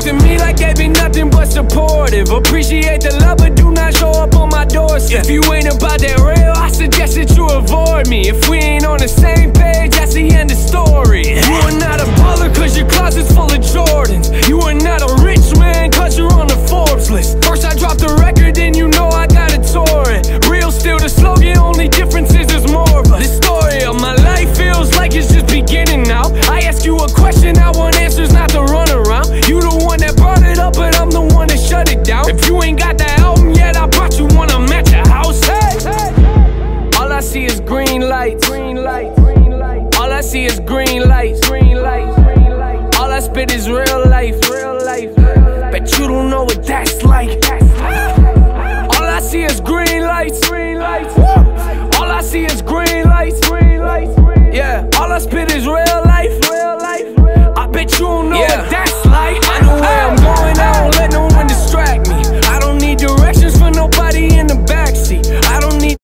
talk to me like they be nothing but supportive. Appreciate the love, but do not show up on my doorstep. If you ain't about that real, I suggest that you avoid me. If see is green lights. Green lights. All I see is green lights. Green lights. All I spit is real life. Real life. Bet you don't know what that's like. All I see is green lights. Green lights. All I see is green lights. Green lights. Yeah. All I spit is real life. Real life. I bet you don't know yeah. what that's